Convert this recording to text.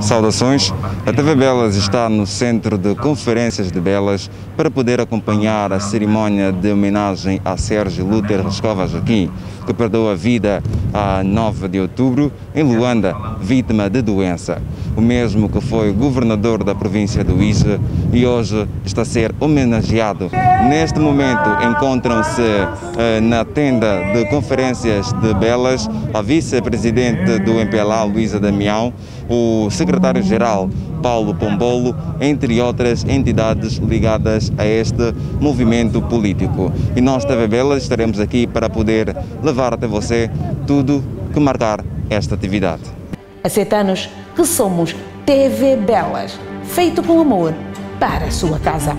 Saudações. A TV Belas está no centro de conferências de Belas para poder acompanhar a cerimónia de homenagem a Sérgio Luther Rascova Joaquim, que perdeu a vida a 9 de outubro em Luanda, vítima de doença. O mesmo que foi governador da província do Ije e hoje está a ser homenageado. Neste momento encontram-se eh, na tenda de conferências de Belas a vice-presidente do MPLA, Luísa Damião, o secretário-geral Paulo Pombolo, entre outras entidades ligadas a este movimento político. E nós, TV Belas, estaremos aqui para poder levar até você tudo que marcar esta atividade. Anos que somos TV Belas, feito com amor para a sua casa.